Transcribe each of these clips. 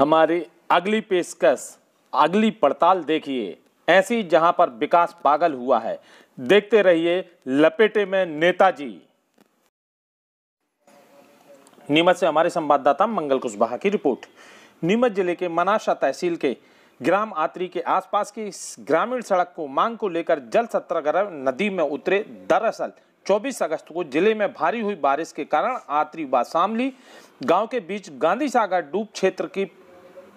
हमारी अगली पेशकश, अगली पड़ताल देखिए। ऐसी जहाँ पर विकास पागल हुआ है। देखते रहिए लपेटे में नेताजी। नीमच से हमारे संवाददाता मंगल कुशवाहा की रिपोर्ट। नीमच ज़िले के मनाशा तहसील के ग्राम आत्री के आसपास की ग्रामीण सड़क को मांग को लेकर जल सत्याग्रह नदी में उतरे। दरअसल 24 अगस्त को ज़िले में भारी हुई बारिश के कारण आत्री व शामली गाँव के बीच गांधी सागर डूब क्षेत्र की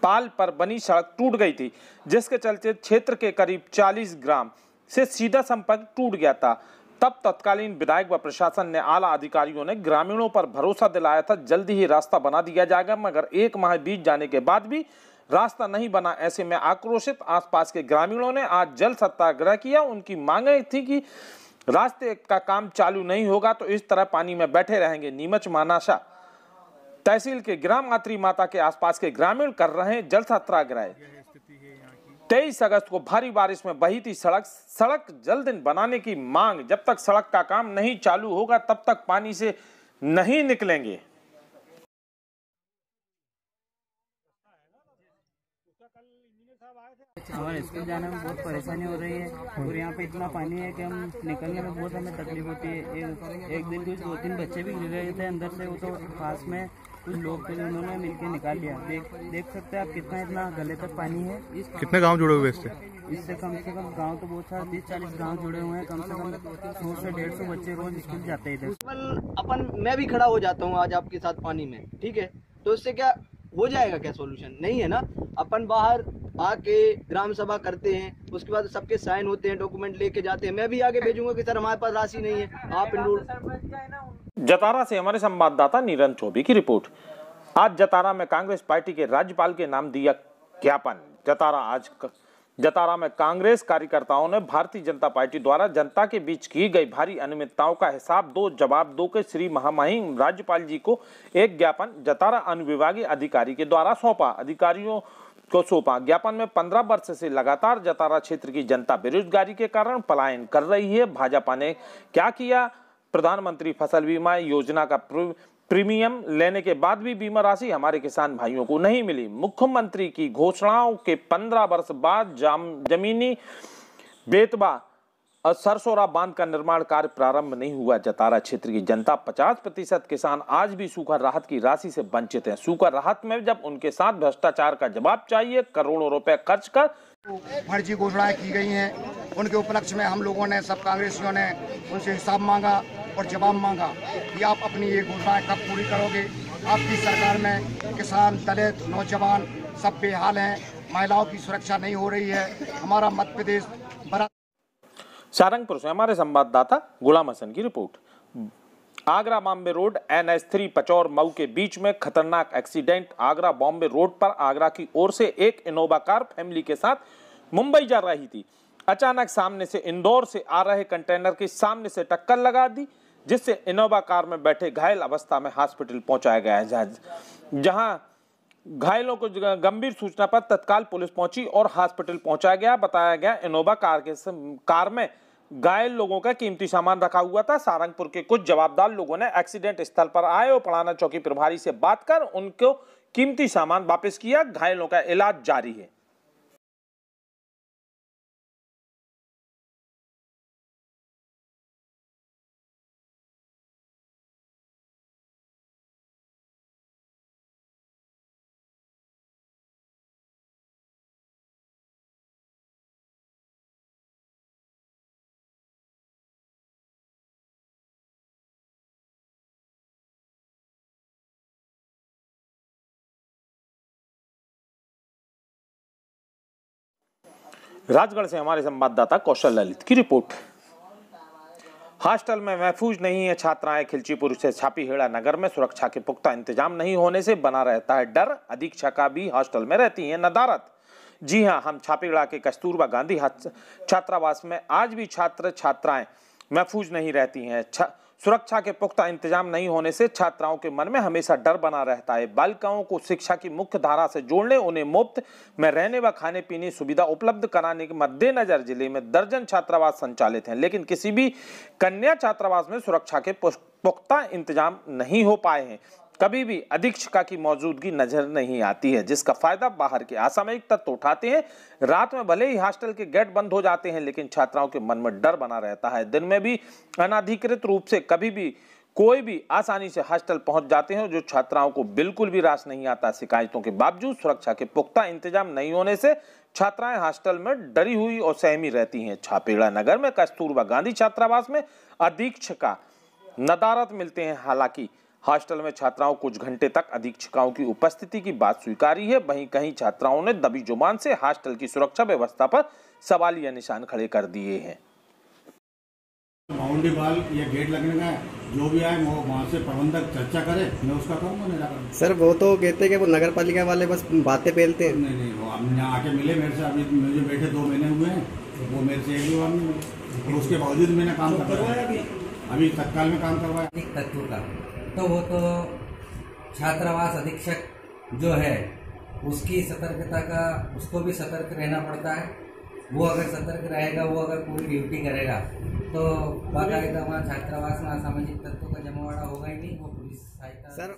पाल पर बनी सड़क टूट गई थी, जिसके चलते क्षेत्र के करीब 40 ग्राम से सीधा संपर्क टूट गया था। तब तत्कालीन विधायक व प्रशासन ने आला अधिकारियों ने ग्रामीणों पर भरोसा दिलाया था, जल्दी ही रास्ता बना दिया जाएगा, मगर एक माह बीत जाने के बाद भी रास्ता नहीं बना, ऐसे में आक्रोशित आसपास के ग्रामीणों ने आज जल सत्याग्रह किया। उनकी मांगे थी कि रास्ते का काम चालू नहीं होगा तो इस तरह पानी में बैठे रहेंगे, नीमच मानाशा। तहसील के ग्राम मातृ माता के आसपास के ग्रामीण कर रहे हैं जल सत्याग्रह। तेईस अगस्त को भारी बारिश में बही थी सड़क सड़क जल्द बनाने की मांग। जब तक सड़क का काम नहीं चालू होगा तब तक पानी से नहीं निकलेंगे। हमारे स्कूल जाने में बहुत परेशानी हो रही है और यहाँ पे इतना पानी है कि हम निकलने में बहुत हमें तकलीफ़ होती है। एक, एक दिन कुछ दो तीन बच्चे भी गिर गए थे अंदर से वो तो पास में कुछ लोग थे उन्होंने मिलके निकाल लिया देख देख सकते हैं आप कितना इतना गले तक पानी है। कितने गाँव जुड़े हुए इससे? इससे कम से कम गाँव तो बहुत सारे तीस चालीस गाँव जुड़े हुए हैं कम से कम सौ से डेढ़ सौ बच्चे रोज स्कूल जाते हैं इधर। अपन मैं भी खड़ा हो जाता हूँ आज आपके साथ पानी में ठीक है? तो इससे क्या हो जाएगा क्या सोल्यूशन नहीं है ना? अपन बाहर आके ग्राम सभा करते हैं उसके बाद सबके साइन होते हैं डॉक्यूमेंट लेके जाते हैं। मैं भी आगे भेजूँगा कि सर हमारे पास राशि नहीं है आप इनरोल जतारा से हमारे संवाददाता नीरन चौबी की रिपोर्ट। आज जतारा में कांग्रेस पार्टी के राज्यपाल के नाम दिया ज्ञापन। जतारा आज जतारा में कांग्रेस कार्यकर्ताओं ने भारतीय जनता पार्टी द्वारा जनता के बीच की गई भारी अनियमितताओं का हिसाब दो, जवाब दो के श्री महामहिम राज्यपाल जी को एक ज्ञापन जतारा अनुविभागीय अधिकारी के द्वारा सौंपा। अधिकारियों को सौंपा। ज्ञापन में पंद्रह वर्ष से लगातार जतारा क्षेत्र की जनता बेरोजगारी के कारण पलायन कर रही है। भाजपा ने क्या किया? प्रधानमंत्री फ़सल बीमा योजना का प्रीमियम लेने के बाद भी बीमा राशि हमारे किसान भाइयों को नहीं मिली। मुख्यमंत्री की घोषणाओं के पंद्रह वर्ष बाद जमीनी बेतबा और सरसोरा बाँध का निर्माण कार्य प्रारंभ नहीं हुआ। जतारा क्षेत्र की जनता 50 प्रतिशत किसान आज भी सूखा राहत की राशि से वंचित हैं। सूखा राहत में जब उनके साथ भ्रष्टाचार का जवाब चाहिए, करोड़ों रुपए खर्च कर फर्जी घोषणाएँ की गई हैं। उनके उपलक्ष्य में हम लोगों ने, सब कांग्रेसियों ने उनसे हिसाब मांगा। और जवाब मांगा कि आप अपनी ये घोषणाएँ कब पूरी करोगे? आपकी सरकार में किसान, दलित, नौजवान सब बेहाल हैं। महिलाओं की सुरक्षा नहीं हो रही है। हमारा मध्य प्रदेश बड़ा सारंगपुर से हमारे संवाददाता गुलाम हसन की report. Agra Bombay road N H three Pachaur Mau के बीच में खतरनाक एक्सीडेंट। आगरा बॉम्बे रोड पर आगरा की ओर से एक इनोवा कार फैमिली के साथ मुंबई जा रही थी। अचानक सामने से इंदौर से आ रहे कंटेनर के सामने से टक्कर लगा दी। जिससे इनोवा कार में बैठे घायल अवस्था में हॉस्पिटल पहुँचाया गया है जहां- घायलों को गंभीर सूचना पर तत्काल पुलिस पहुँची और हॉस्पिटल पहुँचाया गया। बताया गया, इनोवा कार के कार में घायल लोगों का कीमती सामान रखा हुआ था। सारंगपुर के कुछ जवाबदार लोगों ने एक्सीडेंट स्थल पर आए और पड़ाना चौकी प्रभारी से बात कर उनको कीमती सामान वापस किया। घायलों का इलाज जारी है। राजगढ़ से हमारे संवाददाता कौशल ललित की रिपोर्ट। हॉस्टल में महफूज नहीं है छात्राएँ, खिलचीपुर से छापी हेड़ा नगर में सुरक्षा के पुख्ता इंतज़ाम नहीं होने से बना रहता है डर। अधीक्षका भी हॉस्टल में रहती हैं नदारत जी हाँ, हम छापेड़ा के कस्तूरबा गांधी छात्रावास में आज भी छात्र छात्राएँ महफूज नहीं रहती हैं। सुरक्षा के पुख्ता इंतज़ाम नहीं होने से छात्राओं के मन में हमेशा डर बना रहता है। बालिकाओं को शिक्षा की मुख्य धारा से जोड़ने, उन्हें मुफ़्त में रहने व खाने पीने सुविधा उपलब्ध कराने के मद्देनजर ज़िले में दर्जन छात्रावास संचालित हैं, लेकिन किसी भी कन्या छात्रावास में सुरक्षा के पुख्ता इंतज़ाम नहीं हो पाए हैं। कभी भी अधीक्षिका की मौजूदगी नज़र नहीं आती है, जिसका फ़ायदा बाहर के असामयिक तत्व उठाते हैं। रात में भले ही हॉस्टल के गेट बंद हो जाते हैं, लेकिन छात्राओं के मन में डर बना रहता है। दिन में भी अनाधिकृत रूप से कभी भी कोई भी आसानी से हॉस्टल पहुँच जाते हैं, जो छात्राओं को बिल्कुल भी रास नहीं आता। शिकायतों के बावजूद सुरक्षा के पुख्ता इंतज़ाम नहीं होने से छात्राएँ हॉस्टल में डरी हुई और सहमी रहती हैं। छापेड़ा नगर में कस्तूरबा गांधी छात्रावास में अधीक्षका नदारत मिलते हैं। हालाँकि हॉस्टल में छात्राओं कुछ घंटे तक अधीक्षिकाओं की उपस्थिति की बात स्वीकारी है। वहीं कहीं छात्राओं ने दबी ज़ुबान से हॉस्टल की सुरक्षा व्यवस्था पर सवालिया निशान खड़े कर दिए हैं। बाउंड्री वाल या गेट लगने का है। जो भी आए वो वहाँ से प्रबंधक चर्चा करे। मैं उसका करूँगा निराकरण सर वो तो कहते हैं कि वो नगर पालिका वाले बस बातें फैलते हैं। नहीं नहीं वो आके मिले मेरे से। अभी मुझे बैठे दो महीने हुए हैं। तो वो मेरे से एक भी बार नहीं उसके बावजूद मैंने काम करवाया। अभी तत्काल में काम करवाया। तत्व का। तो वो तो छात्रावास अधीक्षक जो है उसकी सतर्कता का उसको भी सतर्क रहना पड़ता है वो अगर सतर्क रहेगा वो अगर पूरी ड्यूटी करेगा तो बाकायदा वहाँ छात्रावास में असामाजिक तत्वों का जमावड़ा होगा ही नहीं वो पुलिस सहायता सर।